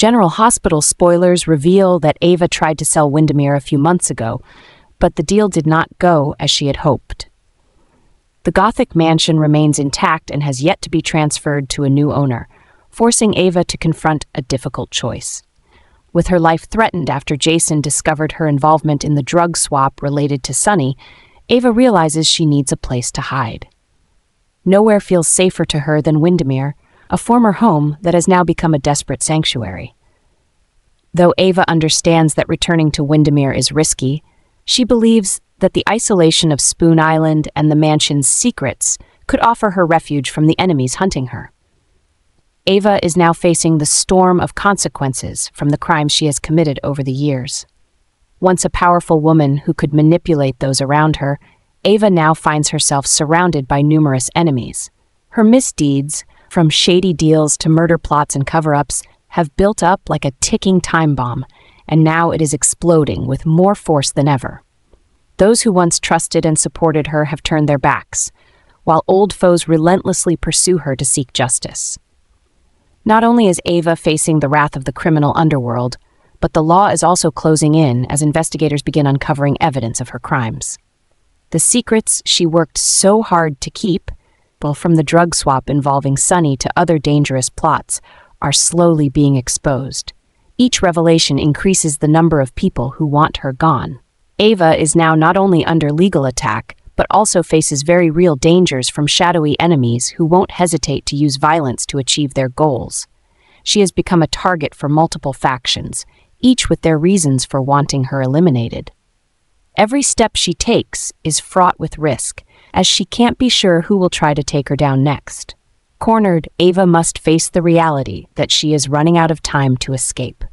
General Hospital spoilers reveal that Ava tried to sell Windermere a few months ago, but the deal did not go as she had hoped. The Gothic mansion remains intact and has yet to be transferred to a new owner, forcing Ava to confront a difficult choice. With her life threatened after Jason discovered her involvement in the drug swap related to Sonny, Ava realizes she needs a place to hide. Nowhere feels safer to her than Windermere, a former home that has now become a desperate sanctuary. Though Ava understands that returning to Windermere is risky, she believes that the isolation of Spoon Island and the mansion's secrets could offer her refuge from the enemies hunting her. Ava is now facing the storm of consequences from the crimes she has committed over the years. Once a powerful woman who could manipulate those around her, Ava now finds herself surrounded by numerous enemies. Her misdeeds, from shady deals to murder plots and cover ups, have built up like a ticking time bomb, and now it is exploding with more force than ever. Those who once trusted and supported her have turned their backs, while old foes relentlessly pursue her to seek justice. Not only is Ava facing the wrath of the criminal underworld, but the law is also closing in as investigators begin uncovering evidence of her crimes. The secrets she worked so hard to keep, well, from the drug swap involving Sonny to other dangerous plots, are slowly being exposed. Each revelation increases the number of people who want her gone. Ava is now not only under legal attack, but also faces very real dangers from shadowy enemies who won't hesitate to use violence to achieve their goals. She has become a target for multiple factions, each with their reasons for wanting her eliminated. Every step she takes is fraught with risk, as she can't be sure who will try to take her down next. Cornered, Ava must face the reality that she is running out of time to escape.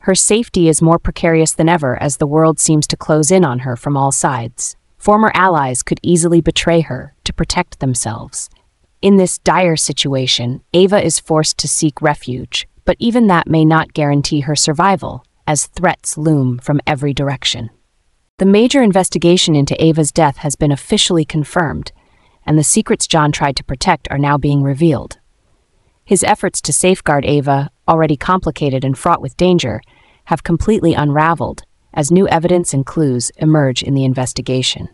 Her safety is more precarious than ever as the world seems to close in on her from all sides. Former allies could easily betray her to protect themselves. In this dire situation, Ava is forced to seek refuge, but even that may not guarantee her survival, as threats loom from every direction. The major investigation into Ava's death has been officially confirmed, and the secrets John tried to protect are now being revealed. His efforts to safeguard Ava, already complicated and fraught with danger, have completely unraveled as new evidence and clues emerge in the investigation.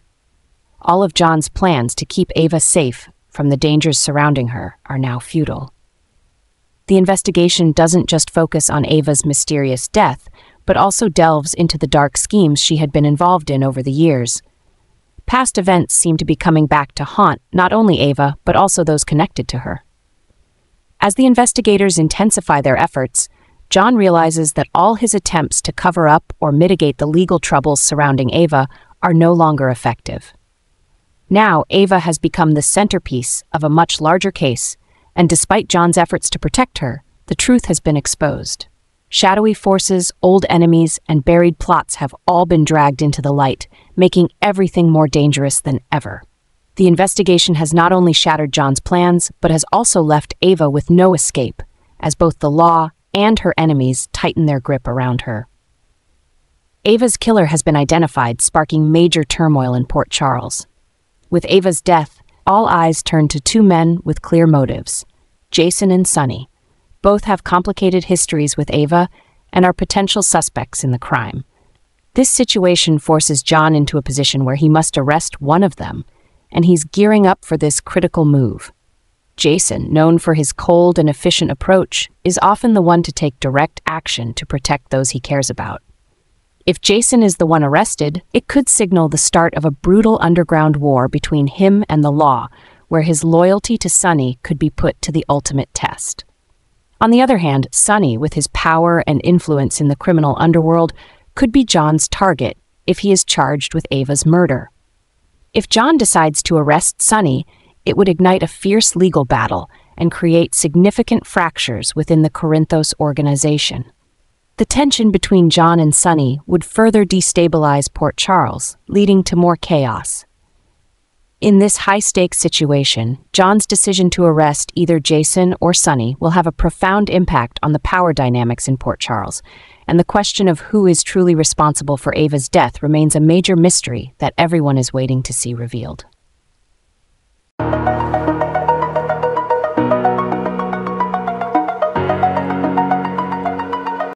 All of John's plans to keep Ava safe from the dangers surrounding her are now futile. The investigation doesn't just focus on Ava's mysterious death, but also delves into the dark schemes she had been involved in over the years. Past events seem to be coming back to haunt not only Ava, but also those connected to her. As the investigators intensify their efforts, John realizes that all his attempts to cover up or mitigate the legal troubles surrounding Ava are no longer effective. Now, Ava has become the centerpiece of a much larger case and despite John's efforts to protect her, the truth has been exposed. Shadowy forces, old enemies, and buried plots have all been dragged into the light, making everything more dangerous than ever. The investigation has not only shattered John's plans, but has also left Ava with no escape, as both the law and her enemies tighten their grip around her. Ava's killer has been identified, sparking major turmoil in Port Charles. With Ava's death, all eyes turn to two men with clear motives Jason and Sonny. Both have complicated histories with Ava and are potential suspects in the crime. This situation forces John into a position where he must arrest one of them, and he's gearing up for this critical move. Jason, known for his cold and efficient approach, is often the one to take direct action to protect those he cares about. If Jason is the one arrested, it could signal the start of a brutal underground war between him and the law, where his loyalty to Sonny could be put to the ultimate test. On the other hand, Sonny, with his power and influence in the criminal underworld, could be John's target if he is charged with Ava's murder. If John decides to arrest Sonny, it would ignite a fierce legal battle and create significant fractures within the Corinthos organization. The tension between John and Sonny would further destabilize Port Charles, leading to more chaos. In this high stakes situation, John's decision to arrest either Jason or Sonny will have a profound impact on the power dynamics in Port Charles, and the question of who is truly responsible for Ava's death remains a major mystery that everyone is waiting to see revealed.